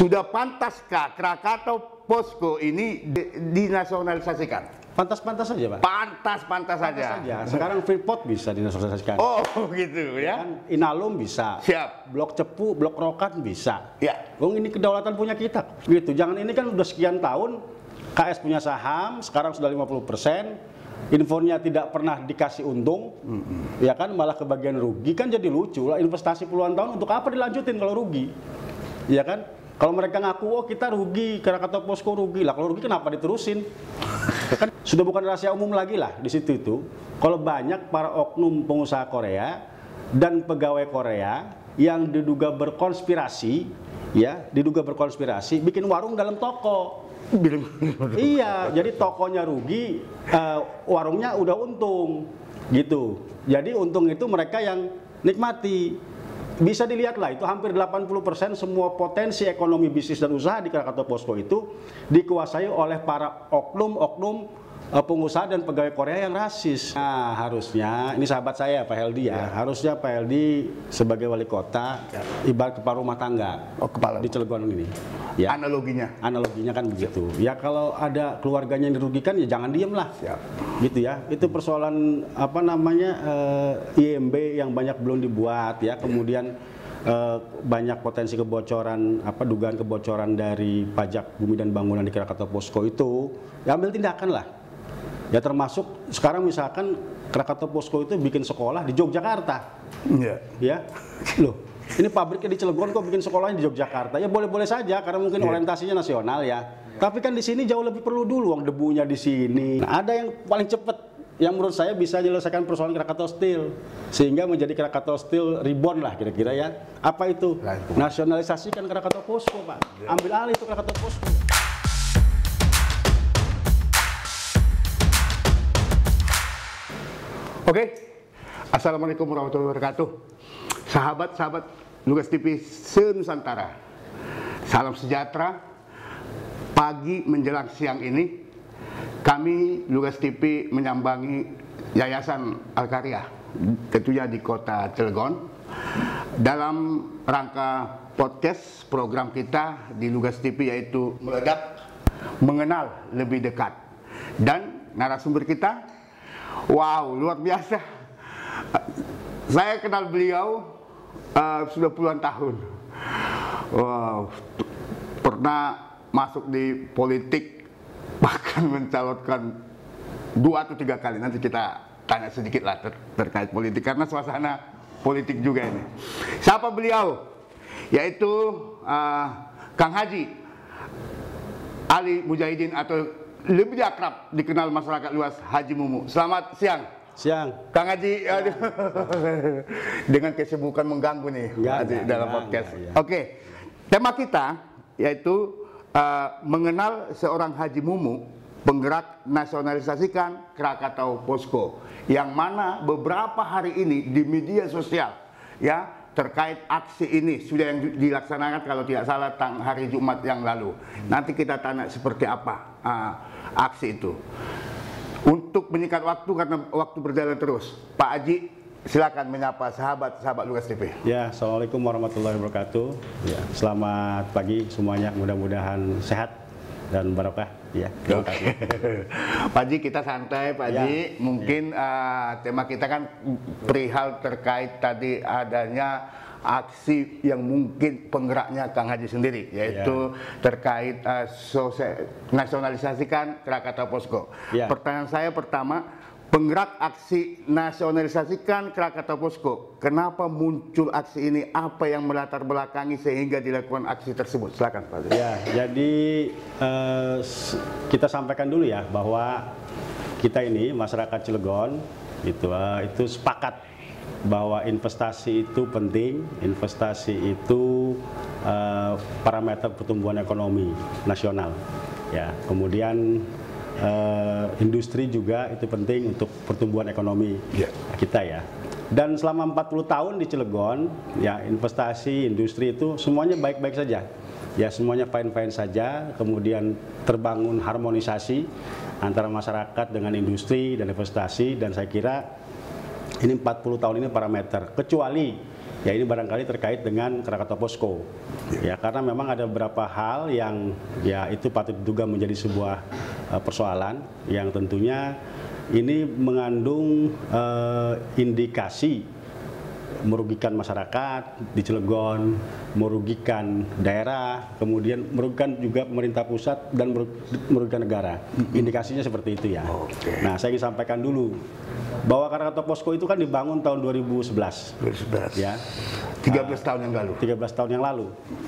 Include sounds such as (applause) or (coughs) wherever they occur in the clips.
Sudah pantaskah Krakatau Posko ini di- dinasionalisasikan? Pantas-pantas saja, Pak. Pantas-pantas saja. saja. Sekarang Freeport bisa dinasionalisasikan. Oh, (laughs) gitu ya. Kan Inalum bisa. Siap. Blok Cepu, Blok Rokan bisa. Ya. Oh ini kedaulatan punya kita. Gitu. Jangan ini kan udah sekian tahun KS punya saham, sekarang sudah 50 Infonya tidak pernah dikasih untung, ya kan malah kebagian rugi kan jadi lucu lah investasi puluhan tahun untuk apa dilanjutin kalau rugi, ya kan? Kalau mereka ngaku oh kita rugi karena kata posko rugi lah, kalau rugi kenapa diterusin? kan sudah bukan rahasia umum lagi lah di situ itu. Kalau banyak para oknum pengusaha Korea dan pegawai Korea yang diduga berkonspirasi, ya diduga berkonspirasi bikin warung dalam toko. iya, jadi tokonya rugi, eh, warungnya udah untung, gitu. Jadi untung itu mereka yang nikmati. Bisa dilihat lah, itu hampir 80% semua potensi ekonomi bisnis dan usaha di Krakatau Posko itu dikuasai oleh para oknum-oknum eh, pengusaha dan pegawai Korea yang rasis. Nah, harusnya, ini sahabat saya Pak Heldi ya, harusnya Pak Heldi sebagai wali kota, ibarat kepala rumah tangga Oh, kepala. di Cilegon ini. Ya Analoginya. analoginya kan begitu. Ya kalau ada keluarganya yang dirugikan ya jangan diem lah. Siap. Gitu ya. Itu persoalan apa namanya eh, IMB yang banyak belum dibuat ya. Kemudian eh, banyak potensi kebocoran apa dugaan kebocoran dari pajak bumi dan bangunan di Krakatau Posko itu ya ambil tindakan lah. Ya termasuk sekarang misalkan Krakatau Posko itu bikin sekolah di Yogyakarta Iya. ya loh ini pabriknya di Cilegon kok bikin sekolahnya di Yogyakarta? Ya boleh-boleh saja karena mungkin orientasinya nasional ya. Tapi kan di sini jauh lebih perlu dulu uang debunya di sini. Nah, ada yang paling cepat yang menurut saya bisa menyelesaikan persoalan Krakatau Steel sehingga menjadi Krakatau Steel reborn lah kira-kira ya. Apa itu? Right. nasionalisasikan Krakatau Posko pak. Ambil alih itu Krakatau Posko. Oke. Assalamualaikum warahmatullahi wabarakatuh. Sahabat-sahabat Lugas TV se-Nusantara. Salam sejahtera. Pagi menjelang siang ini kami Lugas TV menyambangi Yayasan Alkarya tentunya di kota Cilegon dalam rangka podcast program kita di Lugas TV yaitu meledak mengenal lebih dekat dan narasumber kita wow luar biasa saya kenal beliau uh, sudah puluhan tahun. Wow. Pernah masuk di politik (laughs) bahkan mencalonkan dua atau tiga kali. Nanti kita tanya sedikit lah ter- terkait politik karena suasana politik juga ini. Siapa beliau? Yaitu uh, Kang Haji Ali Mujahidin atau lebih akrab dikenal masyarakat luas Haji Mumu. Selamat siang. Siang Kang Haji, aduh. (laughs) dengan kesibukan mengganggu nih Enggak, Haji, enggak, dalam enggak, podcast. enggak. Oke, tema kita yaitu uh, mengenal seorang Haji Mumu, penggerak nasionalisasikan Krakatau Posko, yang mana beberapa hari ini di media sosial ya terkait aksi ini sudah yang dilaksanakan kalau tidak salah tang hari Jumat yang lalu. Nanti kita tanya seperti apa uh, aksi itu. Untuk menyingkat waktu karena waktu berjalan terus, Pak Haji silakan menyapa sahabat-sahabat Lugas TV. Ya, Assalamualaikum warahmatullahi wabarakatuh. Ya, selamat pagi semuanya. Mudah-mudahan sehat dan barokah. Ya, terima kasih. (laughs) Pak Haji kita santai Pak Ya, Haji. Mungkin uh, tema kita kan perihal terkait tadi adanya aksi yang mungkin penggeraknya Kang Haji sendiri yaitu terkait uh, sosial- nasionalisasikan Krakatau Posko. Ya. Pertanyaan saya pertama, penggerak aksi nasionalisasikan Krakatau Posko, kenapa muncul aksi ini? Apa yang melatar belakangi sehingga dilakukan aksi tersebut? Silakan Pak. Ya, jadi eh, s- kita sampaikan dulu ya bahwa kita ini masyarakat Cilegon itu eh, itu sepakat bahwa investasi itu penting, investasi itu eh, parameter pertumbuhan ekonomi nasional. Ya, kemudian eh, industri juga itu penting untuk pertumbuhan ekonomi Ya. kita ya. Dan selama 40 tahun di Cilegon, ya investasi, industri itu semuanya baik-baik saja. Ya semuanya fine-fine saja, kemudian terbangun harmonisasi antara masyarakat dengan industri dan investasi dan saya kira ini 40 tahun ini parameter kecuali ya ini barangkali terkait dengan Krakatau Posko. Ya karena memang ada beberapa hal yang ya itu patut diduga menjadi sebuah uh, persoalan yang tentunya ini mengandung uh, indikasi merugikan masyarakat di Cilegon, merugikan daerah, kemudian merugikan juga pemerintah pusat dan merugikan negara. Indikasinya seperti itu ya. Oke. Nah, saya ingin sampaikan dulu bahwa Krakatau Posko itu kan dibangun tahun 2011. 2011. Ya. 13 tahun yang lalu. 13 tahun yang lalu.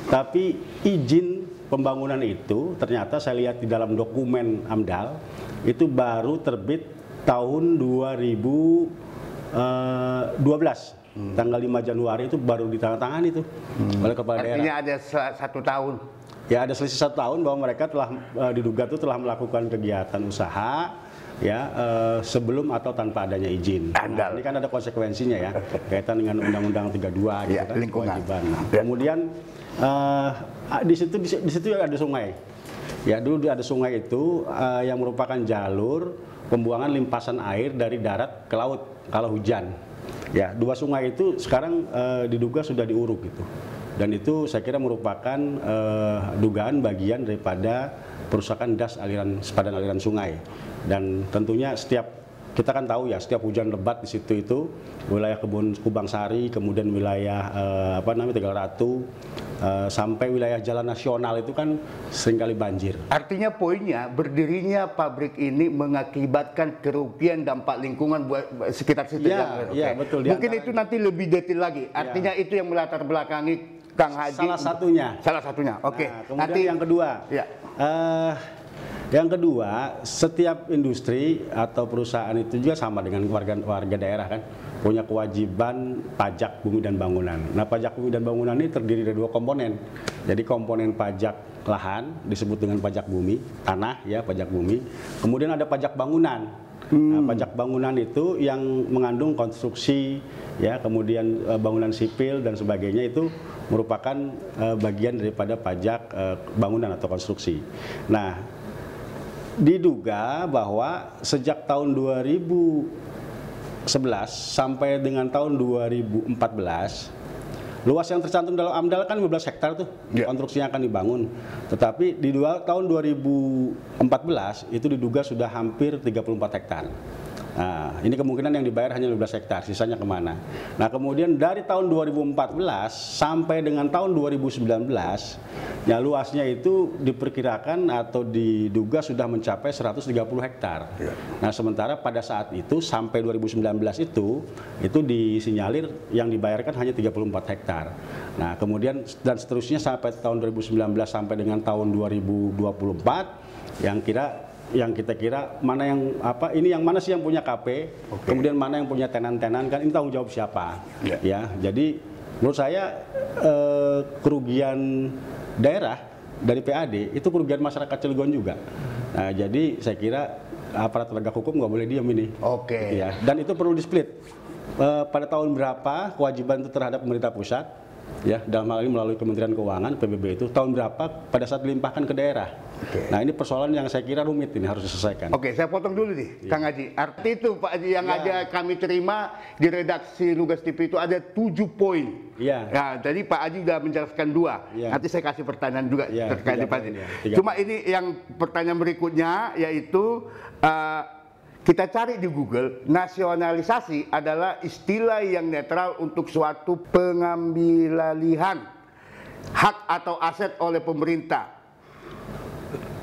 Tapi izin pembangunan itu ternyata saya lihat di dalam dokumen AMDAL itu baru terbit tahun 2012. Hmm. Tanggal 5 Januari itu baru ditandatangani itu hmm. oleh kepala Artinya daerah. ada sa- satu tahun. Ya ada selisih satu tahun bahwa mereka telah eh, diduga itu telah melakukan kegiatan usaha ya eh, sebelum atau tanpa adanya izin. Nah, ini kan ada konsekuensinya ya kaitan dengan Undang-Undang 32 gitu Ya, kan lingkungan. kewajiban. Ya. Kemudian eh, di situ di, di situ ada sungai. Ya dulu ada sungai itu eh, yang merupakan jalur pembuangan limpasan air dari darat ke laut kalau hujan. Ya dua sungai itu sekarang eh, diduga sudah diuruk gitu. Dan itu saya kira merupakan eh, dugaan bagian daripada perusakan das aliran sepadan aliran sungai. Dan tentunya setiap kita kan tahu ya setiap hujan lebat di situ itu wilayah kebun Kubang Sari, kemudian wilayah eh, apa namanya Tegal Ratu eh, sampai wilayah jalan nasional itu kan sering kali banjir. Artinya poinnya berdirinya pabrik ini mengakibatkan kerugian dampak lingkungan buat sekitar situ. Iya, yang- iya, oke. betul. Di Mungkin antara- itu nanti lebih detail lagi. Artinya itu yang melatar belakangi Kang Haji. Salah satunya. Salah satunya. Oke. Nah, kemudian yang kedua, Ya. eh, yang kedua, setiap industri atau perusahaan itu juga sama dengan warga warga daerah kan punya kewajiban pajak bumi dan bangunan. Nah, pajak bumi dan bangunan ini terdiri dari dua komponen. Jadi komponen pajak lahan disebut dengan pajak bumi, tanah ya pajak bumi. Kemudian ada pajak bangunan. Nah, pajak bangunan itu yang mengandung konstruksi, ya, kemudian eh, bangunan sipil dan sebagainya itu merupakan eh, bagian daripada pajak eh, bangunan atau konstruksi. Nah, diduga bahwa sejak tahun 2011 sampai dengan tahun 2014 luas yang tercantum dalam AMDAL kan 15 hektar tuh Ya. konstruksinya akan dibangun. Tetapi di dua, tahun 2014 itu diduga sudah hampir 34 hektar. Nah, ini kemungkinan yang dibayar hanya 15 hektar, sisanya ke mana? Nah, kemudian dari tahun 2014 sampai dengan tahun 2019, ya luasnya itu diperkirakan atau diduga sudah mencapai 130 hektar. Ya. Nah, sementara pada saat itu sampai 2019 itu itu disinyalir yang dibayarkan hanya 34 hektar. Nah, kemudian dan seterusnya sampai tahun 2019 sampai dengan tahun 2024 yang kira yang kita kira mana yang apa ini yang mana sih yang punya KP, Oke. kemudian mana yang punya tenan-tenan kan ini tanggung jawab siapa? Ya. Ya, jadi menurut saya eh, kerugian daerah dari PAD itu kerugian masyarakat Cilegon juga. Nah, jadi saya kira aparat penegak hukum nggak boleh diam ini. Oke. Ya, dan itu perlu di-split. Eh, pada tahun berapa kewajiban itu terhadap pemerintah pusat, ya dalam hal ini melalui Kementerian Keuangan PBB itu tahun berapa pada saat dilimpahkan ke daerah. Oke. Nah ini persoalan yang saya kira rumit ini harus diselesaikan. Oke, saya potong dulu nih, Kang Haji. Arti itu Pak Haji yang Ya. ada kami terima di redaksi Lugas TV itu ada tujuh poin. Iya. Ya, jadi Pak Haji sudah menjelaskan dua. Iya. Nanti saya kasih pertanyaan juga Iya, terkait ya. Tiga Cuma ini yang pertanyaan berikutnya yaitu eh, kita cari di Google, nasionalisasi adalah istilah yang netral untuk suatu pengambilalihan hak atau aset oleh pemerintah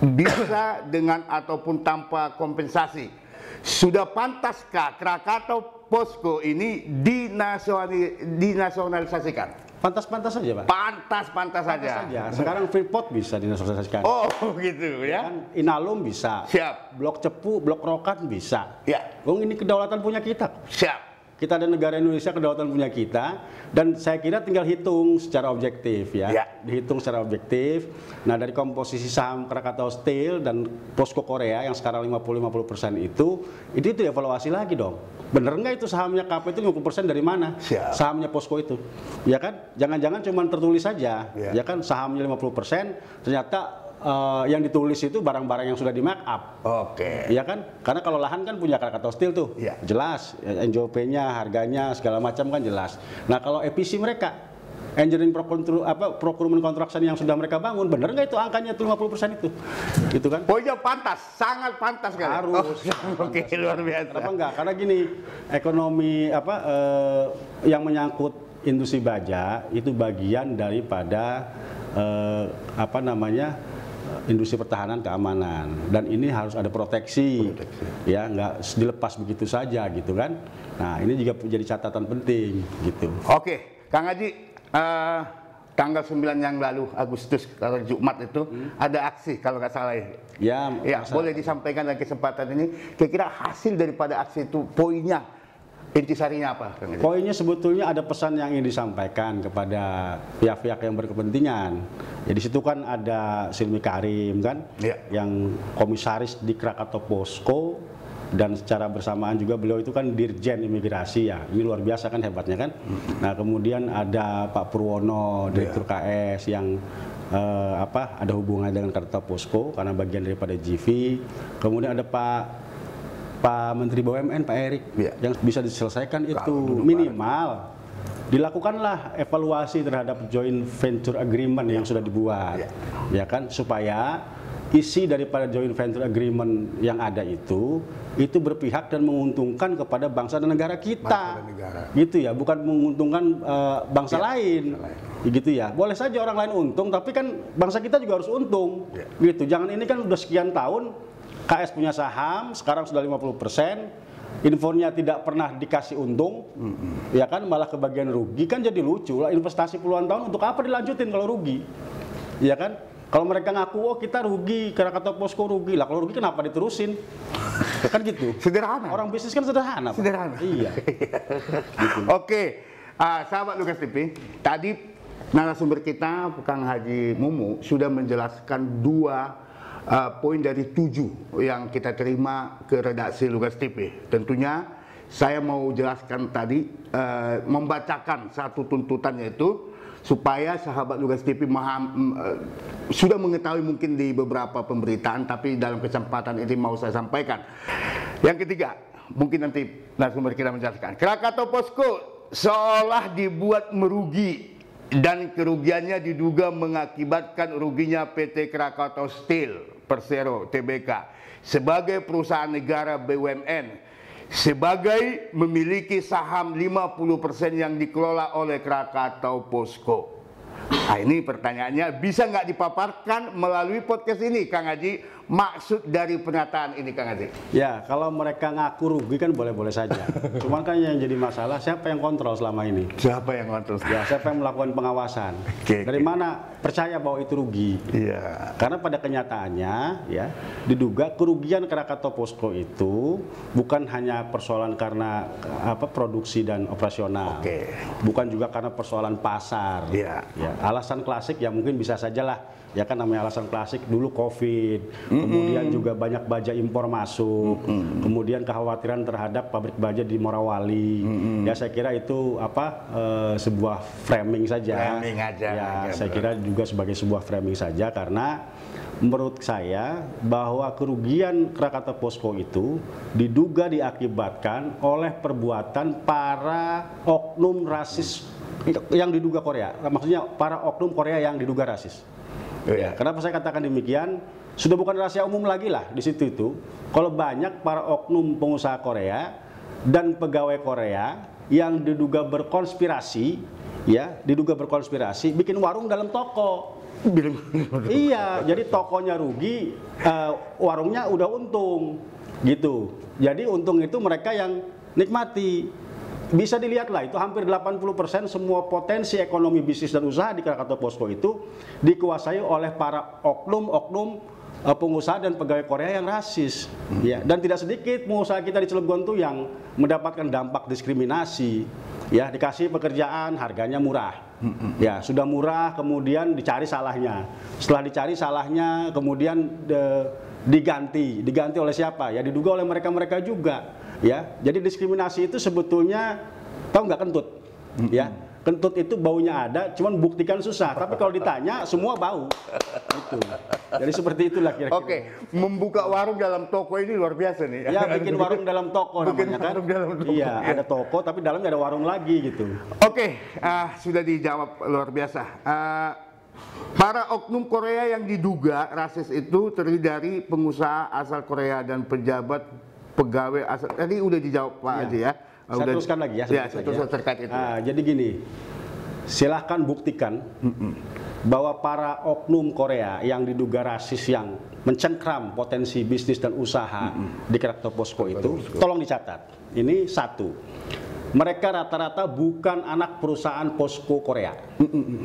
bisa dengan ataupun tanpa kompensasi. Sudah pantaskah Krakatau Posko ini dinasionali- dinasionalisasikan? Pantas-pantas saja Pak. Pantas-pantas Pantas saja. saja. Sekarang Freeport bisa dinasionalisasikan. Oh, gitu ya. Kan Inalum bisa. Siap. Blok Cepu, Blok Rokan bisa. Ya, Wong ini kedaulatan punya kita. siap. Kita ada negara Indonesia kedaulatan punya kita dan saya kira tinggal hitung secara objektif ya. Ya. Dihitung secara objektif. Nah, dari komposisi saham Krakatau Steel dan Posko Korea yang sekarang 50-50% itu, itu itu evaluasi lagi dong. Bener nggak itu sahamnya KP itu 50% dari mana? Siap. Sahamnya Posko itu. Ya kan? Jangan-jangan cuma tertulis saja. Ya. Ya kan sahamnya 50%, ternyata eh, yang ditulis itu barang-barang yang sudah di mark up. Oke. Iya kan? Karena kalau lahan kan punya Krakatau Steel tuh, Iya. jelas NJOP-nya, harganya segala macam kan jelas. Nah kalau EPC mereka, engineering procurement, apa procurement construction yang sudah mereka bangun, bener nggak itu angkanya tuh 50% itu, gitu kan? Poinnya pantas, sangat pantas kali. Harus. Oh, (laughs) Oke, luar biasa. Kenapa enggak? Karena gini, ekonomi apa eh, yang menyangkut industri baja itu bagian daripada eh, apa namanya industri pertahanan keamanan dan ini harus ada proteksi, ya nggak dilepas begitu saja gitu kan. Nah ini juga menjadi catatan penting gitu. Oke, Kang Haji, eh, tanggal 9 yang lalu Agustus kalau Jumat itu ada aksi kalau nggak salah ya. Ya, Ya, masa- boleh disampaikan dalam kesempatan ini kira-kira hasil daripada aksi itu poinnya intisarinya apa? Poinnya sebetulnya ada pesan yang ingin disampaikan kepada pihak-pihak yang berkepentingan. Ya di situ kan ada Silmi Karim kan, Iya. yang komisaris di Krakatau Posko dan secara bersamaan juga beliau itu kan dirjen imigrasi ya. Ini luar biasa kan hebatnya kan. Nah kemudian ada Pak Purwono direktur KS yang eh, apa ada hubungannya dengan Krakatau Posko karena bagian daripada GV. Kemudian ada Pak Pak Menteri BUMN Pak Erik Iya. yang bisa diselesaikan itu minimal dilakukanlah evaluasi terhadap joint venture agreement yang sudah dibuat ya kan? Supaya isi daripada joint venture agreement yang ada itu itu berpihak dan menguntungkan kepada bangsa dan negara kita. Bangsa dan negara. gitu ya bukan menguntungkan eh, bangsa lain. gitu ya. Boleh saja orang lain untung tapi kan bangsa kita juga harus untung. Ya. gitu. Jangan ini kan udah sekian tahun KS punya saham sekarang sudah 50 infonya tidak pernah dikasih untung. Ya kan malah kebagian rugi. Kan jadi lucu lah investasi puluhan tahun untuk apa dilanjutin kalau rugi? Ya kan? Kalau mereka ngaku oh kita rugi Krakatau Posko rugi. Lah kalau rugi kenapa diterusin? (laughs) Kan gitu. Sederhana. orang bisnis kan sederhana Pak. Sederhana. iya. (laughs) Oke, ah, sahabat Lukas TV, tadi narasumber kita, Kang Haji Mumu, sudah menjelaskan dua ah, poin dari tujuh yang kita terima ke redaksi Lukas TV. Tentunya saya mau jelaskan tadi, eh, membacakan satu tuntutannya itu, supaya sahabat Lukas TV maham, mm, eh, sudah mengetahui mungkin di beberapa pemberitaan, tapi dalam kesempatan ini mau saya sampaikan. Yang ketiga, mungkin nanti narasumber kita menjelaskan. Krakatau Posko seolah dibuat merugi dan kerugiannya diduga mengakibatkan ruginya PT Krakatau Steel Persero Tbk sebagai perusahaan negara BUMN sebagai memiliki saham 50% yang dikelola oleh Krakatau Posko. Nah ini pertanyaannya bisa nggak dipaparkan melalui podcast ini Kang Haji maksud dari pernyataan ini Kang Haji? Ya, kalau mereka ngaku rugi kan boleh-boleh saja. (laughs) Cuman kan yang jadi masalah siapa yang kontrol selama ini? Siapa yang kontrol? Ya, siapa yang melakukan pengawasan? (laughs) Oke, Dari mana percaya bahwa itu rugi? Iya. Karena pada kenyataannya ya diduga kerugian Krakatau Posko itu bukan hanya persoalan karena apa produksi dan operasional. Oke. Bukan juga karena persoalan pasar. Iya. Ya, alasan klasik ya mungkin bisa saja lah ya kan namanya alasan klasik dulu covid. Kemudian juga banyak baja impor masuk. Kemudian kekhawatiran terhadap pabrik baja di Morawali. Ya saya kira itu apa eh, sebuah framing saja. Framing aja, ya ya, saya betul. kira juga sebagai sebuah framing saja karena menurut saya bahwa kerugian Krakatau Posko itu diduga diakibatkan oleh perbuatan para oknum rasis yang diduga Korea. Maksudnya para oknum Korea yang diduga rasis. Ya, kenapa saya katakan demikian? Sudah bukan rahasia umum lagi lah di situ itu. Kalau banyak para oknum pengusaha Korea dan pegawai Korea yang diduga berkonspirasi, ya, diduga berkonspirasi bikin warung dalam toko. iya, jadi tokonya rugi, eh, warungnya udah untung, gitu. Jadi untung itu mereka yang nikmati. Bisa dilihat lah itu hampir 80% semua potensi ekonomi bisnis dan usaha di Krakatau Posko itu dikuasai oleh para oknum-oknum eh, pengusaha dan pegawai Korea yang rasis. Ya, dan tidak sedikit pengusaha kita di Cilegon tuh yang mendapatkan dampak diskriminasi. Ya, dikasih pekerjaan harganya murah. Ya, sudah murah kemudian dicari salahnya. Setelah dicari salahnya kemudian de- diganti. Diganti oleh siapa? Ya diduga oleh mereka-mereka juga. Ya, jadi diskriminasi itu sebetulnya tahu nggak kentut? Ya, kentut itu baunya ada, cuman buktikan susah. Tapi kalau ditanya semua bau. Itu. Jadi seperti itulah kira-kira. Oke, membuka warung dalam toko ini luar biasa nih. Ya bikin (laughs) warung dalam toko Bikin namanya kan. warung dalam toko, Iya, ya. ada toko tapi dalamnya ada warung lagi gitu. Oke, ah, sudah dijawab luar biasa. Ah, para oknum Korea yang diduga rasis itu terdiri dari pengusaha asal Korea dan pejabat pegawai asal. Tadi udah dijawab Pak Iya. Haji ya. Saya udah- teruskan lagi ya. Ya, saya teruskan ya. terkait itu. Ah, jadi gini, silahkan buktikan bahwa para oknum Korea yang diduga rasis yang mencengkram potensi bisnis dan usaha di Krakatau Posko itu, tolong dicatat. Ini satu. Mereka rata-rata bukan anak perusahaan Posko Korea.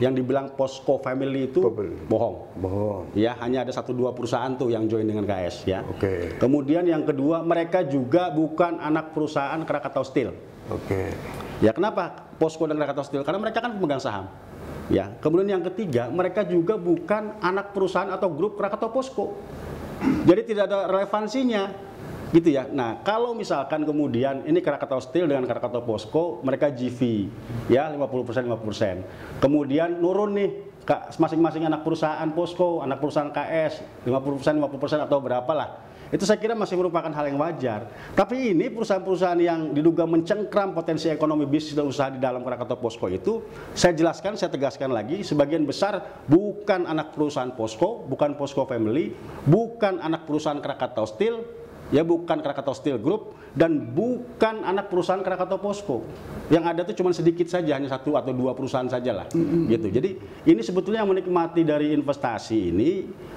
Yang dibilang Posko Family itu bohong. Bohong. Ya, hanya ada satu dua perusahaan tuh yang join dengan KS ya. Oke. Kemudian yang kedua, mereka juga bukan anak perusahaan Krakatau Steel. Oke. Ya kenapa Posko dan Krakatau Steel? Karena mereka kan pemegang saham. Ya. Kemudian yang ketiga, mereka juga bukan anak perusahaan atau grup Krakatau Posko. Jadi tidak ada relevansinya. Gitu ya. Nah, kalau misalkan kemudian ini Krakatau Steel dengan Krakatau Posko, mereka GV ya 50% 50%. Kemudian nurun nih masing-masing anak perusahaan Posko, anak perusahaan KS 50% 50% atau berapa lah. Itu saya kira masih merupakan hal yang wajar. Tapi ini perusahaan-perusahaan yang diduga mencengkram potensi ekonomi bisnis dan usaha di dalam Krakatau Posko itu, saya jelaskan, saya tegaskan lagi, sebagian besar bukan anak perusahaan Posko, bukan Posko Family, bukan anak perusahaan Krakatau Steel, ya bukan Krakatau Steel Group dan bukan anak perusahaan Krakatau Posko. Yang ada tuh cuma sedikit saja, hanya satu atau dua perusahaan saja lah, gitu. Jadi ini sebetulnya yang menikmati dari investasi ini,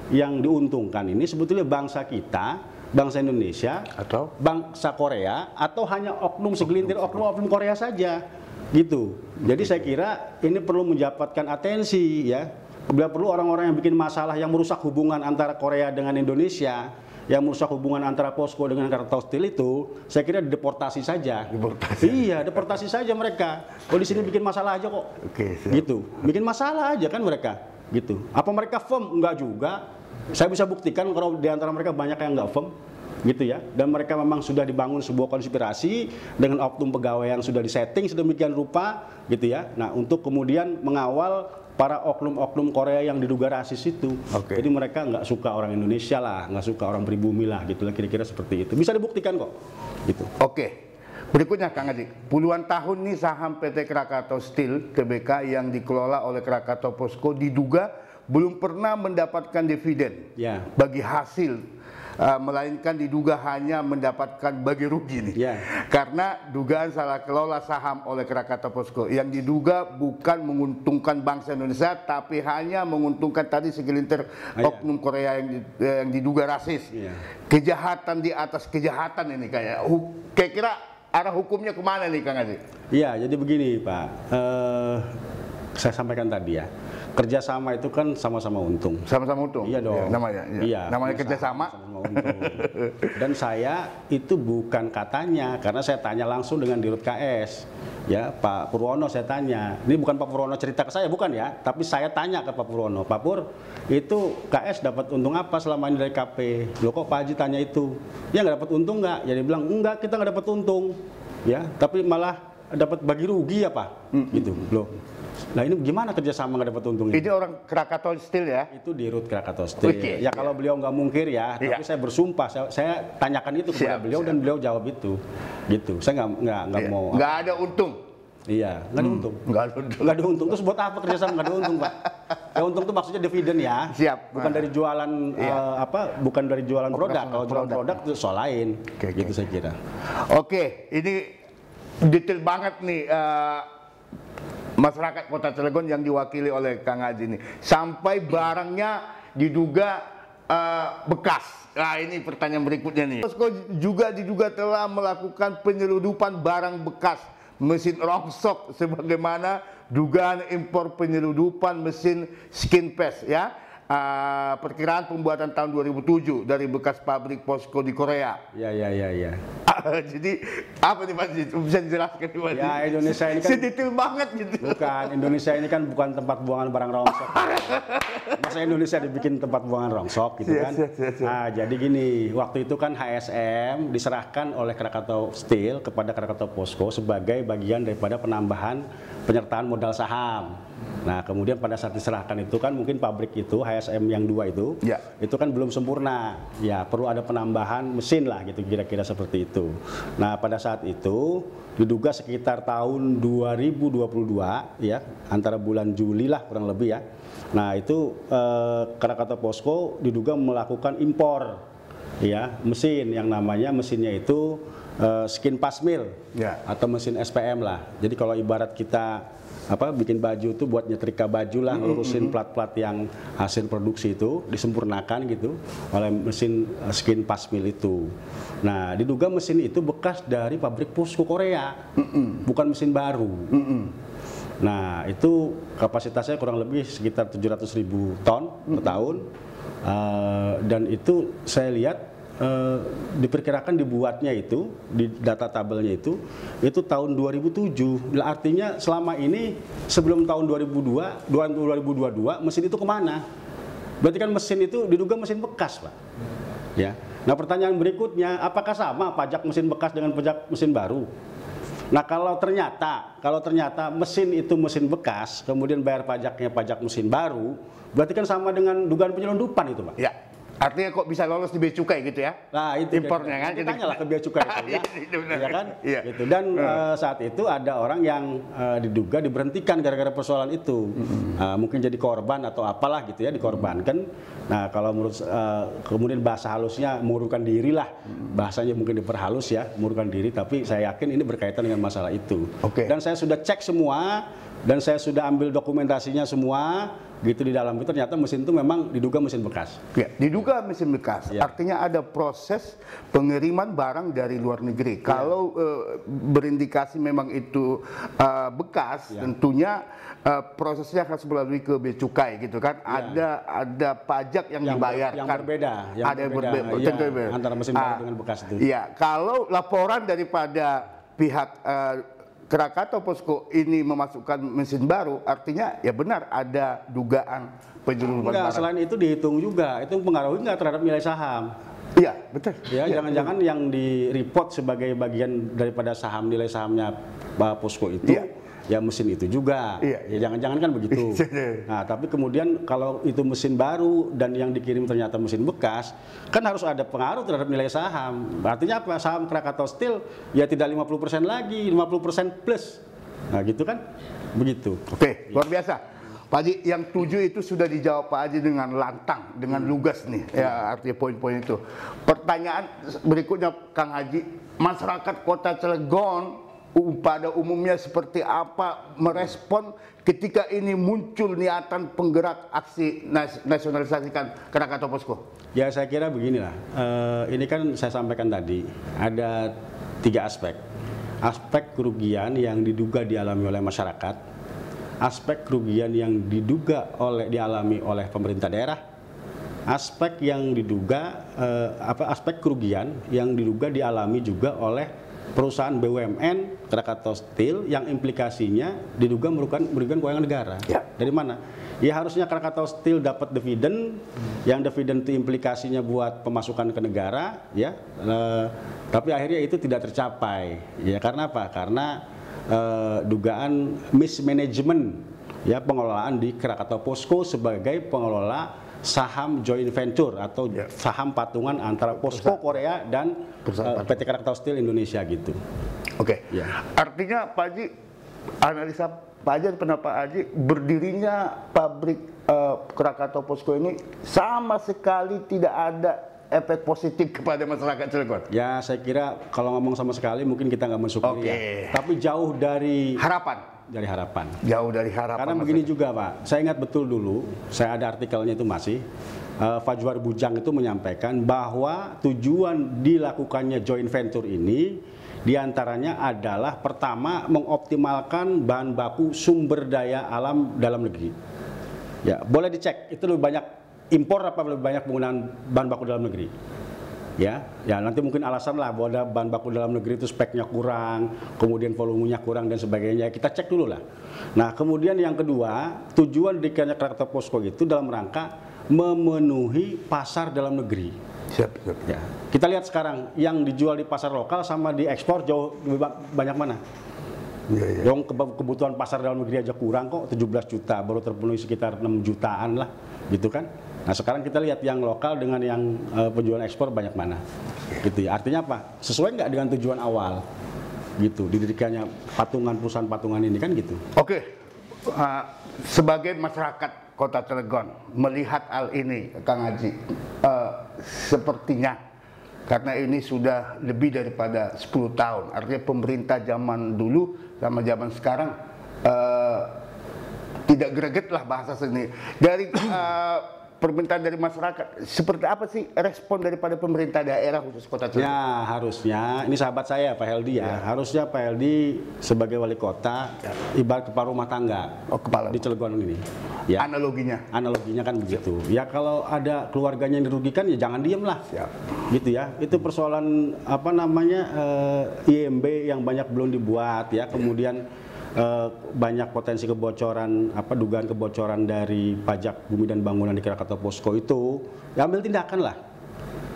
yang diuntungkan ini sebetulnya bangsa kita, bangsa Indonesia, Atau? bangsa Korea, atau hanya oknum segelintir oknum-oknum Korea saja, gitu. Jadi saya kira ini perlu mendapatkan atensi ya. Bila perlu orang-orang yang bikin masalah yang merusak hubungan antara Korea dengan Indonesia, yang merusak hubungan antara Posko dengan Steel itu, saya kira deportasi saja. Deportasi. Iya, deportasi saja mereka. Oh di sini bikin masalah aja kok. Oke, siap. Gitu. Bikin masalah aja kan mereka. Gitu. Apa mereka firm? Enggak juga. Saya bisa buktikan kalau di antara mereka banyak yang enggak firm. Gitu ya. Dan mereka memang sudah dibangun sebuah konspirasi dengan oknum pegawai yang sudah disetting sedemikian rupa gitu ya. Nah, untuk kemudian mengawal para oknum-oknum Korea yang diduga rasis itu. Oke. Jadi mereka nggak suka orang Indonesia lah, nggak suka orang pribumi lah, gitu lah kira-kira seperti itu. Bisa dibuktikan kok, gitu. Oke. Berikutnya Kang Adik, puluhan tahun nih saham PT Krakatau Steel TBK yang dikelola oleh Krakatau Posko diduga belum pernah mendapatkan dividen Ya. bagi hasil uh, melainkan diduga hanya mendapatkan bagi rugi nih. Ya. Karena dugaan salah kelola saham oleh Krakatau Posko yang diduga bukan menguntungkan bangsa Indonesia tapi hanya menguntungkan tadi segelintir Ah, ya. oknum Korea yang, eh, yang diduga rasis. Iya. Kejahatan di atas kejahatan ini kayak hu- kira-kira arah hukumnya ke mana nih Kang Adi? Iya, jadi begini Pak, Eh, saya sampaikan tadi ya, kerjasama itu kan sama-sama untung. Sama-sama untung. Iya dong. Ya, namanya. iya. Iya. Namanya sama- kerjasama. sama-sama untung. Dan saya itu bukan katanya, karena saya tanya langsung dengan dirut KS. Ya, Pak Purwono saya tanya. Ini bukan Pak Purwono cerita ke saya, bukan ya. Tapi saya tanya ke Pak Purwono, Pak Pur, itu KS dapat untung apa selama ini dari KP? Loh kok Pak Haji tanya itu? Ya nggak dapat untung nggak? Ya dia bilang enggak, kita nggak dapat untung. Ya, tapi malah dapat bagi rugi ya Pak? Gitu. Loh. Nah ini gimana kerjasama nggak dapat untung ini? Ini orang Krakatau Steel ya. itu di Rut Krakatau Steel. Oke. Ya kalau beliau nggak mungkir ya, Iya. tapi saya bersumpah, saya, saya tanyakan itu Siap, kepada beliau dan beliau jawab itu, gitu. Saya nggak nggak nggak Iya. mau. Nggak ada untung. Iya, nggak ada untung. Nggak ada untung. Nggak ada untung. Terus buat apa kerjasama nggak ada untung, Pak? Ya untung itu maksudnya dividen ya. Siap. Bukan dari jualan Iya. eh, apa? Bukan dari jualan produk. Operasional Kalau jualan produk. produk itu soal lain. Oke. gitu saya kira. Oke, ini detail banget nih eh, masyarakat Kota Cilegon yang diwakili oleh Kang Haji ini. Sampai barangnya diduga eh, bekas. Nah, ini pertanyaan berikutnya nih. Posko juga diduga telah melakukan penyeludupan barang bekas mesin rongsok sebagaimana dugaan impor penyeludupan mesin skin paste ya. Eh, perkiraan pembuatan tahun 2007 dari bekas pabrik Posko di Korea. Ya, ya, ya, ya. (laughs) Jadi apa nih Mas? Bisa dijelaskan nih Mas Ya? Indonesia ini kan- Sedetail banget gitu. Bukan, Indonesia ini kan bukan tempat buangan barang rongsok. (laughs) Masa Indonesia dibikin tempat buangan rongsok gitu kan? Nah, jadi gini, waktu itu kan HSM diserahkan oleh Krakatau Steel kepada Krakatau Posko sebagai bagian daripada penambahan penyertaan modal saham. Nah, kemudian pada saat diserahkan itu kan mungkin pabrik itu HSM yang dua itu, Ya. itu kan belum sempurna. Ya, perlu ada penambahan mesin lah gitu kira-kira seperti itu. Nah, pada saat itu diduga sekitar tahun 2022 ya, antara bulan Juli lah kurang lebih ya. Nah, itu eh, Krakatau Posko diduga melakukan impor ya, mesin yang namanya mesinnya itu eh, skin pass mill Ya. atau mesin SPM lah. Jadi kalau ibarat kita apa bikin baju itu buat nyetrika baju lah, ngurusin plat-plat yang hasil produksi itu disempurnakan gitu oleh mesin skin pass mill itu. Nah, diduga mesin itu bekas dari pabrik Posko Korea, bukan mesin baru. Nah, itu kapasitasnya kurang lebih sekitar 700 ribu ton per tahun. Uh, dan itu saya lihat uh, diperkirakan dibuatnya itu di data tabelnya itu itu tahun 2007. Artinya selama ini sebelum tahun 2002, 2022 mesin itu ke mana? Berarti kan mesin itu diduga mesin bekas, Pak. Ya. Nah, pertanyaan berikutnya, apakah sama pajak mesin bekas dengan pajak mesin baru? Nah, kalau ternyata kalau ternyata mesin itu mesin bekas, kemudian bayar pajaknya pajak mesin baru, berarti kan sama dengan dugaan penyelundupan itu, Pak. Ya. Artinya kok bisa lolos di bea cukai gitu ya? Nah, itu Impornya kan, Kita tanyalah ke bea cukai itu (laughs) ya. Itu benar. ya kan? Iya. Gitu. Dan eh, saat itu ada orang yang eh, diduga diberhentikan gara-gara persoalan itu. Eh, mungkin jadi korban atau apalah gitu ya, dikorbankan. Nah, kalau menurut eh, kemudian bahasa halusnya mengurungkan diri lah. Bahasanya mungkin diperhalus ya, mengurungkan diri, tapi saya yakin ini berkaitan dengan masalah itu. Oke. Dan saya sudah cek semua dan saya sudah ambil dokumentasinya semua gitu di dalam itu ternyata mesin itu memang diduga mesin bekas. Ya, diduga mesin bekas. Ya. Artinya ada proses pengiriman barang dari luar negeri. Kalau eh, berindikasi memang itu eh, bekas, Ya. tentunya eh, prosesnya harus melalui ke bea cukai gitu kan. Ada ada pajak yang, Ya. Yang dibayarkan. yang berbeda, yang ada yang berbeda, berbeda. tentu berbeda. antara mesin baru dengan bekas itu. Iya, kalau laporan daripada pihak eh, Krakatau Posko ini memasukkan mesin baru, artinya ya benar ada dugaan penyelundupan Enggak, barang. selain itu dihitung juga, itu pengaruhi nggak terhadap nilai saham. Iya, betul. Ya, Iya, jangan-jangan yang di report sebagai bagian daripada saham nilai sahamnya Pak Posko itu, Iya. Ya mesin itu juga. Iya. Ya jangan-jangan kan begitu. (laughs) nah, tapi kemudian kalau itu mesin baru dan yang dikirim ternyata mesin bekas, kan harus ada pengaruh terhadap nilai saham. Artinya apa? Saham Krakatau Steel ya tidak 50% lagi, 50% plus. Nah, gitu kan? Begitu. Oke, luar biasa. Pak Haji, yang tujuh itu sudah dijawab Pak Haji dengan lantang, dengan lugas nih, ya artinya poin-poin itu. Pertanyaan berikutnya, Kang Haji, masyarakat Kota Cilegon pada umumnya seperti apa merespon ketika ini muncul niatan penggerak aksi nas- nasionalisasikan Krakatau Posko? Ya saya kira beginilah, Eh, ini kan saya sampaikan tadi ada tiga aspek. Aspek kerugian yang diduga dialami oleh masyarakat, aspek kerugian yang diduga oleh dialami oleh pemerintah daerah, aspek yang diduga eh, apa aspek kerugian yang diduga dialami juga oleh perusahaan BUMN Krakatau Steel yang implikasinya diduga merugikan merugikan keuangan negara. Ya. Dari mana? Ya harusnya Krakatau Steel dapat dividen, yang dividen itu implikasinya buat pemasukan ke negara, ya. Eh, tapi akhirnya itu tidak tercapai. Ya karena apa? Karena eh, dugaan mismanagement ya pengelolaan di Krakatau Posko sebagai pengelola saham joint venture atau Ya. saham patungan antara Posko Korea dan Perusahaan eh, PT Krakatau Steel Indonesia gitu. Oke, Ya. artinya Pak Haji, analisa Pak Haji pendapat Pak Haji, berdirinya pabrik eh, Krakatau Posko ini sama sekali tidak ada efek positif kepada masyarakat Cilegon. Ya saya kira kalau ngomong sama sekali mungkin kita nggak mensyukuri Oke. ya. Tapi jauh dari Harapan, dari harapan. jauh dari harapan. Karena begini juga Pak, saya ingat betul dulu, saya ada artikelnya itu masih, eh, Fajwar Bujang itu menyampaikan bahwa tujuan dilakukannya joint venture ini di antaranya adalah pertama mengoptimalkan bahan baku sumber daya alam dalam negeri. Ya, boleh dicek itu lebih banyak impor apa lebih banyak penggunaan bahan baku dalam negeri. Ya, ya nanti mungkin alasan lah bahwa ada bahan baku dalam negeri itu speknya kurang, kemudian volumenya kurang dan sebagainya. Kita cek dulu lah. Nah, kemudian yang kedua, tujuan dikiranya Krakatau Posko itu dalam rangka memenuhi pasar dalam negeri. Siap, siap. Ya, kita lihat sekarang yang dijual di pasar lokal sama di ekspor jauh lebih ba- banyak mana? Yang keb- kebutuhan pasar dalam negeri aja kurang kok 17 juta, baru terpenuhi sekitar 6 jutaan lah, gitu kan. Nah sekarang kita lihat yang lokal dengan yang eh, penjualan ekspor banyak mana, gitu ya. Artinya apa? Sesuai nggak dengan tujuan awal, gitu. Didirikannya patungan perusahaan patungan ini kan gitu. Oke, uh, sebagai masyarakat Kota Cilegon melihat hal ini, Kang Haji, uh, sepertinya karena ini sudah lebih daripada 10 tahun, artinya pemerintah zaman dulu sama zaman sekarang uh, tidak greget lah bahasa seni. Dari uh, permintaan dari masyarakat, seperti apa sih respon daripada pemerintah daerah khusus Kota Cilegon? Ya harusnya, ini sahabat saya Pak Heldi ya, harusnya Pak Heldi sebagai wali kota ibarat kepala rumah tangga Oh, kepala. di Cilegon ini. Ya, Analoginya. analoginya kan begitu. Ya kalau ada keluarganya yang dirugikan ya jangan diem lah. Siap. Gitu ya. Itu persoalan apa namanya eh, IMB yang banyak belum dibuat ya. Kemudian eh, banyak potensi kebocoran apa dugaan kebocoran dari pajak bumi dan bangunan di Krakatau Posko itu ya ambil tindakan lah.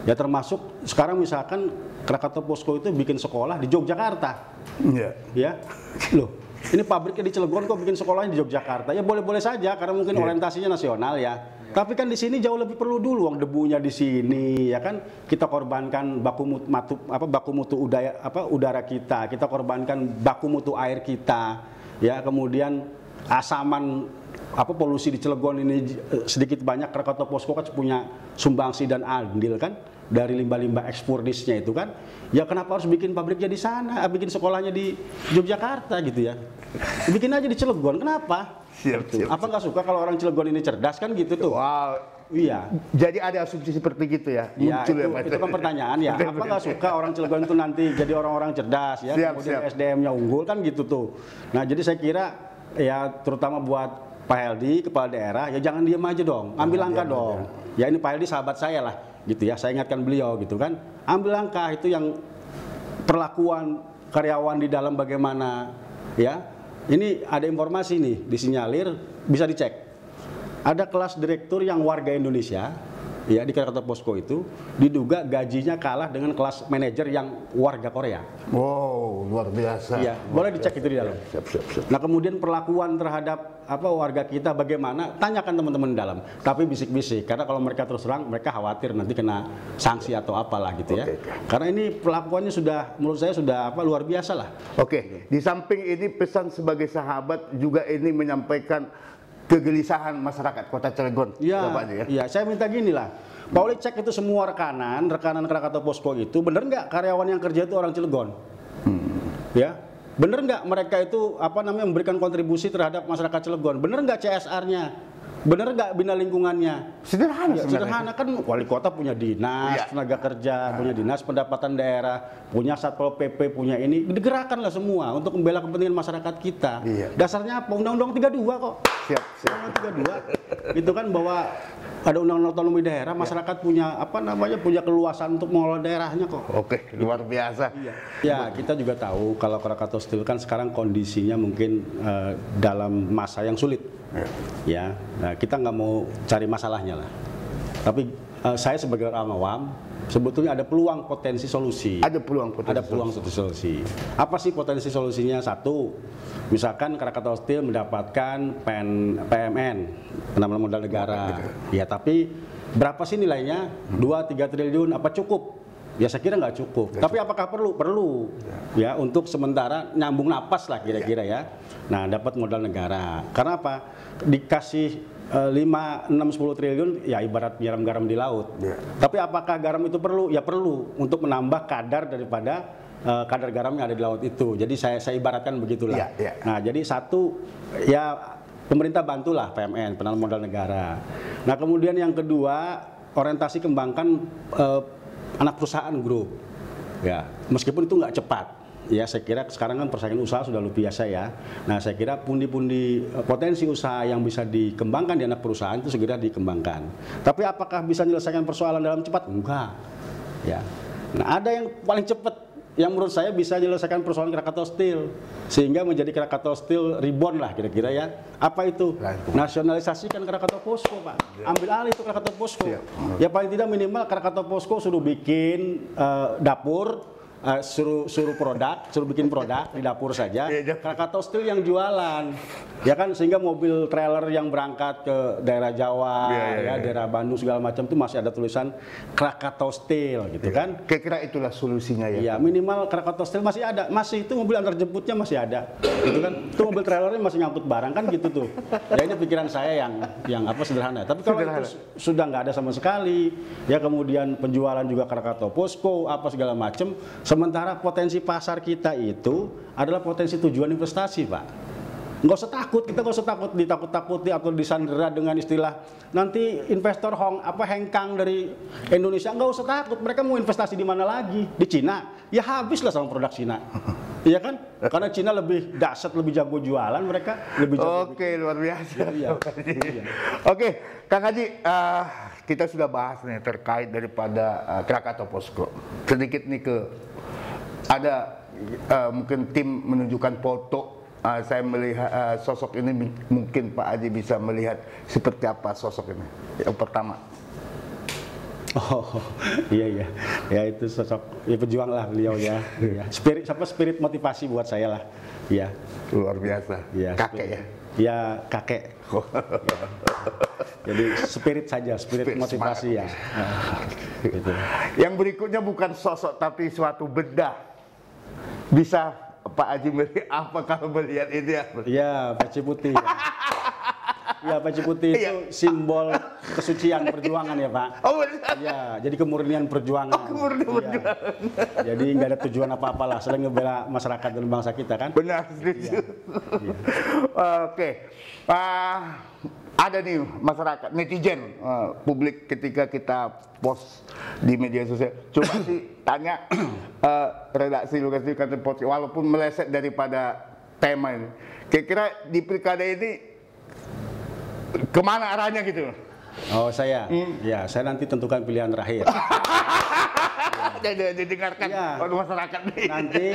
Ya termasuk sekarang misalkan Krakatau Posko itu bikin sekolah di Yogyakarta Iya. ya loh ini pabriknya di Cilegon kok bikin sekolahnya di Yogyakarta? Ya boleh-boleh saja karena mungkin orientasinya nasional ya. Tapi kan di sini jauh lebih perlu dulu uang debunya di sini ya kan? Kita korbankan baku mutu, matu, apa baku mutu udara apa udara kita. Kita korbankan baku mutu air kita ya. Kemudian asaman apa polusi di Cilegon ini eh, sedikit banyak. Krakatau Posko kan punya sumbangsi dan andil kan dari limbah-limbah ekspordisnya itu kan ya kenapa harus bikin pabriknya di sana ah, bikin sekolahnya di Yogyakarta gitu ya bikin aja di Cilegon kenapa Siap, Gitu. siap, apa nggak suka kalau orang Cilegon ini cerdas kan gitu tuh Wow. iya Jadi ada asumsi seperti gitu ya? Ya, Muncul itu, Pak? itu kan pertanyaan ya. (laughs) Apa nggak suka orang Cilegon itu nanti jadi orang-orang cerdas ya, Siap, kemudian. SDM-nya unggul kan gitu tuh. Nah, jadi saya kira ya terutama buat Pak Heldi kepala daerah ya jangan diem aja dong, ambil langkah dong. Ya ini Pak Heldi sahabat saya lah, gitu ya. Saya ingatkan beliau gitu kan, ambil langkah itu yang perlakuan karyawan di dalam bagaimana ya. Ini ada informasi nih disinyalir bisa dicek ada kelas direktur yang warga Indonesia ya di Krakatau Posko itu diduga gajinya kalah dengan kelas manajer yang warga Korea. Wow, luar biasa. Iya, boleh dicek itu di dalam. Siap, siap, siap. Nah kemudian perlakuan terhadap apa warga kita bagaimana? Tanyakan teman-teman di dalam. Tapi bisik-bisik karena kalau mereka terus terang mereka khawatir nanti kena sanksi atau apalah gitu ya. Oke. Karena ini perlakuannya sudah menurut saya sudah apa luar biasa lah. Oke, di samping ini pesan sebagai sahabat juga ini menyampaikan kegelisahan masyarakat Kota Cilegon. Iya, ya. iya. Saya minta gini lah. Pak Oli cek itu semua rekanan, rekanan Krakatau Posko itu, bener nggak karyawan yang kerja itu orang Cilegon? Ya, bener nggak mereka itu apa namanya memberikan kontribusi terhadap masyarakat Cilegon? Bener nggak CSR-nya? Bener nggak bina lingkungannya? Sederhana Ya, sederhana kan wali kota punya dinas Iya. tenaga kerja, punya dinas pendapatan daerah, punya satpol pp, punya ini digerakkan lah semua untuk membela kepentingan masyarakat kita. Iya. Dasarnya apa? Undang-Undang 32 kok. Siap, siap. Undang-Undang 32 itu kan bahwa ada undang-undang otonomi daerah, masyarakat punya apa namanya punya keluasan untuk mengelola daerahnya kok. Oke, luar biasa. Ya, kita juga tahu kalau Krakatau Steel kan sekarang kondisinya mungkin eh, dalam masa yang sulit. Ya. Ya, nah, kita nggak mau cari masalahnya lah. Tapi eh, saya sebagai orang awam, sebetulnya ada peluang potensi solusi. Ada peluang potensi. Ada peluang satu solusi. Apa sih potensi solusinya? Satu, misalkan Krakatau Steel mendapatkan PN, PMN, penambahan modal negara. Ya, tapi berapa sih nilainya? 2-3 triliun, apa cukup? Ya saya kira nggak cukup. Tapi apakah perlu? Perlu. Ya untuk sementara nyambung napas lah kira-kira ya. Nah dapat modal negara. Karena apa? Dikasih eh, 5, 6, 10 triliun ya ibarat nyiram garam di laut. Ya. Tapi apakah garam itu perlu? Ya perlu untuk menambah kadar daripada eh, kadar garam yang ada di laut itu. Jadi saya saya ibaratkan begitulah. Iya, iya. Nah, jadi satu ya pemerintah bantulah PMN, penanaman modal negara. Nah, kemudian yang kedua, orientasi kembangkan eh, anak perusahaan grup. Ya, meskipun itu nggak cepat. Ya, saya kira sekarang kan persaingan usaha sudah luar biasa ya. Nah, saya kira pundi-pundi eh, potensi usaha yang bisa dikembangkan di anak perusahaan itu segera dikembangkan. Tapi apakah bisa menyelesaikan persoalan dalam cepat? Enggak. Ya. Nah, ada yang paling cepat yang menurut saya bisa menyelesaikan persoalan Krakatau Steel sehingga menjadi Krakatau Steel reborn lah kira-kira ya. Apa itu? Langsung. Nasionalisasikan Krakatau Posko, Pak. Ambil alih itu Krakatau Posko. Siap. Ya paling tidak minimal Krakatau Posko sudah bikin eh, dapur eh, suruh suruh produk, suruh bikin produk di dapur saja. Iya, iya. Krakatau Steel yang jualan, ya kan sehingga mobil trailer yang berangkat ke daerah Jawa, Iya, iya, ya, iya. daerah Bandung segala macam itu masih ada tulisan Krakatau Steel gitu kan. Kira-kira itulah solusinya ya. Iya, minimal Krakatau Steel masih ada, masih itu mobil antar jemputnya masih ada, gitu kan? Itu mobil trailernya masih ngangkut barang kan gitu tuh. Ya ini pikiran saya yang yang apa sederhana. Tapi kalau Sederhana. itu su- sudah nggak ada sama sekali, ya kemudian penjualan juga Krakatau Posko apa segala macam. Sementara potensi pasar kita itu adalah potensi tujuan investasi, Pak. Nggak usah takut, kita nggak usah takut ditakut-takuti atau disandera dengan istilah nanti investor hong apa hengkang dari Indonesia nggak usah takut. Mereka mau investasi di mana lagi? Di Cina? Ya habislah sama produk Cina, iya kan? Karena Cina lebih dahsyat, lebih jago jualan, mereka lebih jago. Oke, luar biasa. Iya. Oke, Kang Haji, eh, kita sudah bahas nih terkait daripada uh, Krakatau Posko. Sedikit nih ke ada eh, mungkin tim menunjukkan foto. Eh, saya melihat eh, sosok ini mungkin Pak Haji bisa melihat seperti apa sosok ini. Yang pertama. Oh (laughs) iya iya, ya itu sosok ya pejuang lah beliau ya. (laughs) Iya. Spirit, apa spirit motivasi buat saya lah. Iya. Luar biasa. Iya. Kakek spirit. ya. Ya kakek. (laughs) Jadi spirit saja, spirit, Spirit, motivasi ya. Nah, gitu. Yang berikutnya bukan sosok tapi suatu benda. Bisa Pak Haji melihat (laughs) apa kalau melihat ini? Iya, peci putih. Ya. Ya, peci putih itu Iya. simbol kesucian perjuangan ya, Pak. Oh, benar. Ya, jadi kemurnian perjuangan. Oh, kemurnian Iya. perjuangan. Jadi nggak ada tujuan apa-apalah, selain ngebela masyarakat dan bangsa kita kan. Benar, setuju. Iya. Oke. Ah, ada nih masyarakat, netizen, ah, publik ketika kita post di media sosial. Coba sih (coughs) tanya ah, redaksi Lukas di kantor walaupun meleset daripada tema ini. Kira-kira di pilkada ini ke mana arahnya gitu? Oh, saya. Hmm. Ya, saya nanti tentukan pilihan terakhir. (laughs) Jadi didengarkan Iya. oleh masyarakat nih. Nanti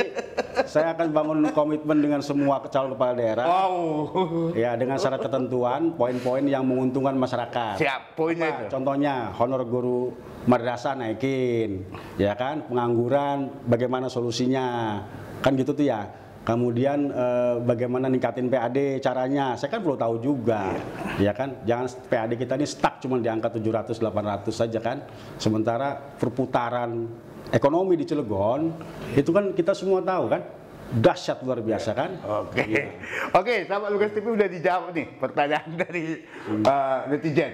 saya akan bangun komitmen dengan semua calon kepala daerah. Wow. Ya, dengan syarat ketentuan, poin-poin yang menguntungkan masyarakat. Siap, poinnya Apa? itu. Contohnya honor guru madrasah naikin, ya kan? Pengangguran, bagaimana solusinya? Kan gitu tuh ya. Kemudian eh, bagaimana ningkatin PAD caranya? Saya kan perlu tahu juga, ya kan? Jangan PAD kita ini stuck cuma di angka 700 800 saja kan. Sementara perputaran ekonomi di Cilegon itu kan kita semua tahu kan dahsyat luar biasa kan? Oke, oke, sahabat Lukas TV udah dijawab nih pertanyaan (laughs) dari uh, netizen.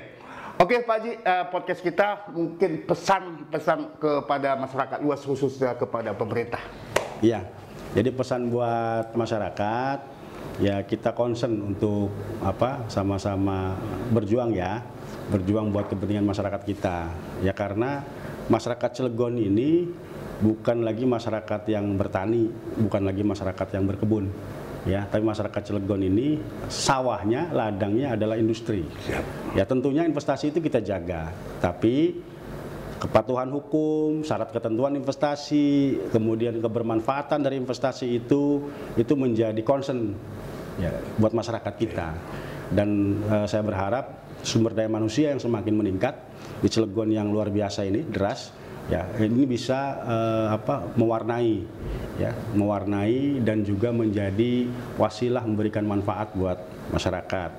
Oke Pak Haji, uh, podcast kita mungkin pesan-pesan kepada masyarakat luas khususnya kepada pemerintah. Iya. Jadi pesan buat masyarakat ya kita concern untuk apa sama-sama berjuang ya, berjuang buat kepentingan masyarakat kita. Ya karena masyarakat Cilegon ini bukan lagi masyarakat yang bertani, bukan lagi masyarakat yang berkebun. Ya, tapi masyarakat Cilegon ini sawahnya, ladangnya adalah industri. Ya, tentunya investasi itu kita jaga. Tapi kepatuhan hukum, syarat ketentuan investasi, kemudian kebermanfaatan dari investasi itu itu menjadi concern ya buat masyarakat kita. Dan eh, saya berharap sumber daya manusia yang semakin meningkat di Cilegon yang luar biasa ini deras ya ini bisa eh, apa mewarnai ya mewarnai dan juga menjadi wasilah memberikan manfaat buat masyarakat.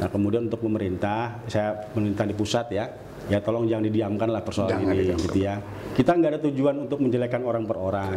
Nah, kemudian untuk pemerintah, saya pemerintah di pusat ya, ya tolong jangan didiamkan lah persoalan Jangan ini didiamkan. gitu ya. Kita nggak ada tujuan untuk menjelekkan orang per orang.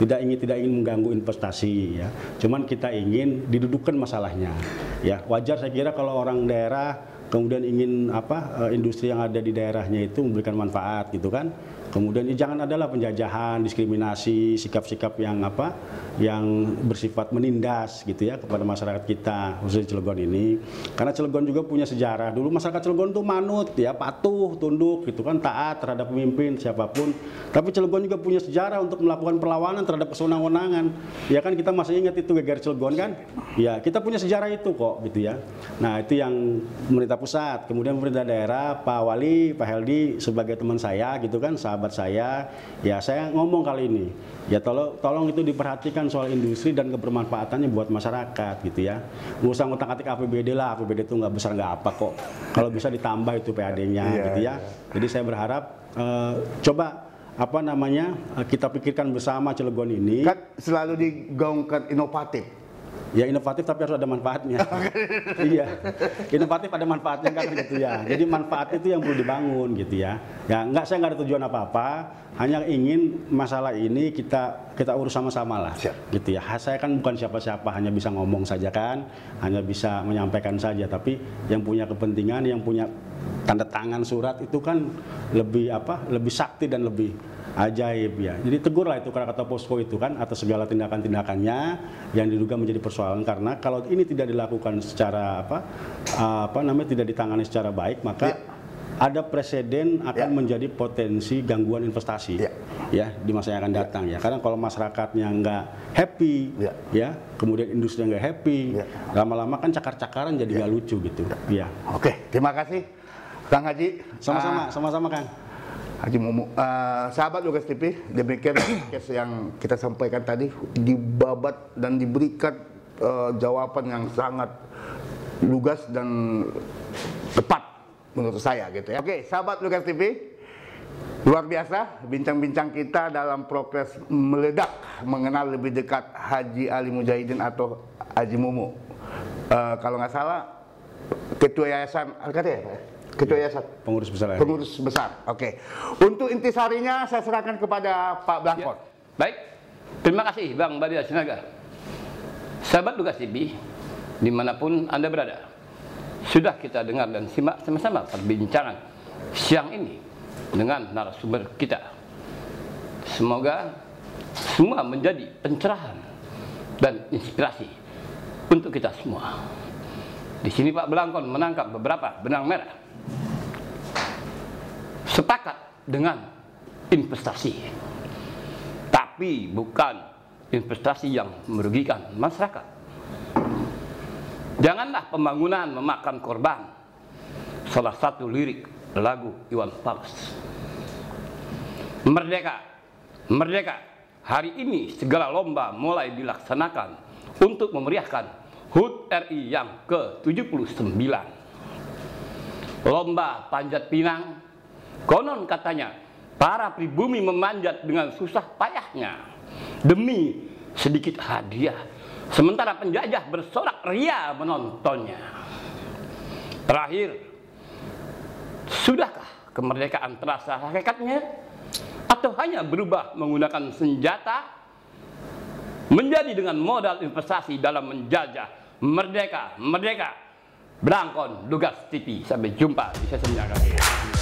Tidak ingin tidak ingin mengganggu investasi ya. Cuman kita ingin didudukkan masalahnya. Ya, wajar saya kira kalau orang daerah kemudian ingin apa eh, industri yang ada di daerahnya itu memberikan manfaat gitu kan. Kemudian jangan adalah penjajahan, diskriminasi, sikap-sikap yang apa, yang bersifat menindas gitu ya kepada masyarakat kita khususnya Cilegon ini. Karena Cilegon juga punya sejarah. Dulu masyarakat Cilegon tuh manut ya, patuh, tunduk gitu kan, taat terhadap pemimpin siapa pun. Tapi Cilegon juga punya sejarah untuk melakukan perlawanan terhadap kesenangan-wenangan. Ya kan kita masih ingat itu geger Cilegon kan? Ya, kita punya sejarah itu kok gitu ya. Nah, itu yang pemerintah pusat, kemudian pemerintah daerah, Pak Wali, Pak Heldi sebagai teman saya gitu kan, sahabat saya, ya saya ngomong kali ini, ya tolong tolong itu diperhatikan soal industri dan kebermanfaatannya buat masyarakat gitu ya. Nggak usah ngotak-atik APBD lah, APBD itu nggak besar nggak apa kok. Kalau bisa ditambah itu PAD-nya Iya, gitu ya. Jadi saya berharap eh, coba apa namanya eh, kita pikirkan bersama Cilegon ini Kan selalu digaungkan inovatif. Ya inovatif tapi harus ada manfaatnya. (laughs) Iya. Inovatif ada manfaatnya kan gitu ya. Jadi manfaat itu yang perlu dibangun gitu ya. Ya nggak saya nggak ada tujuan apa apa hanya ingin masalah ini kita kita urus sama-sama lah Siap. gitu ya. Saya kan bukan siapa-siapa hanya bisa ngomong saja kan. Hanya bisa menyampaikan saja. Tapi yang punya kepentingan yang punya tanda tangan surat itu kan lebih apa lebih sakti dan lebih ajaib ya. Jadi tegurlah itu kata posko itu kan atas segala tindakan-tindakannya yang diduga menjadi persoalan karena kalau ini tidak dilakukan secara apa apa namanya tidak ditangani secara baik maka Ya. ada presiden akan Ya. menjadi potensi gangguan investasi Ya. ya di masa yang akan datang ya. Karena kalau masyarakatnya nggak happy Ya. ya, kemudian industri nggak happy, Ya. lama-lama kan cakar-cakaran jadi nggak lucu gitu. Ya. Oke, terima kasih Kang Haji. Sama-sama, Ah, sama-sama Kang. Haji Mumu. Eh, sahabat Lugas TV, demikian (coughs) podcast yang kita sampaikan tadi dibabat dan diberikan eh, jawaban yang sangat lugas dan tepat menurut saya gitu ya. Oke, sahabat Lugas TV, luar biasa bincang-bincang kita dalam progres meledak mengenal lebih dekat Haji Ali Mujahidin atau Haji Mumu. Eh, kalau nggak salah ketua yayasan ya, ya? Ketua yayasan Pengurus besar RI. pengurus besar. Oke. Untuk intisarinya saya serahkan kepada Pak Ya. Blankon. Baik, terima kasih Bang Badia Sinaga. Sahabat Lugas TV, di mana pun Anda berada, sudah kita dengar dan simak sama-sama perbincangan siang ini dengan narasumber kita. Semoga semua menjadi pencerahan dan inspirasi untuk kita semua. Di sini Pak Belangkon menangkap beberapa benang merah. Sepakat dengan investasi tapi bukan investasi yang merugikan masyarakat. Janganlah pembangunan memakan korban. Salah satu lirik lagu Iwan Fals. Merdeka, merdeka. Hari ini segala lomba mulai dilaksanakan untuk memeriahkan HUT RI yang ke-79. Lomba panjat pinang, konon katanya para pribumi memanjat dengan susah payahnya demi sedikit hadiah, sementara penjajah bersorak ria menontonnya. Terakhir, sudahkah kemerdekaan terasa hakikatnya? Atau hanya berubah menggunakan senjata menjadi dengan modal investasi dalam menjajah merdeka, merdeka. Belangkon, Lugas TV. Sampai jumpa di sesi datang.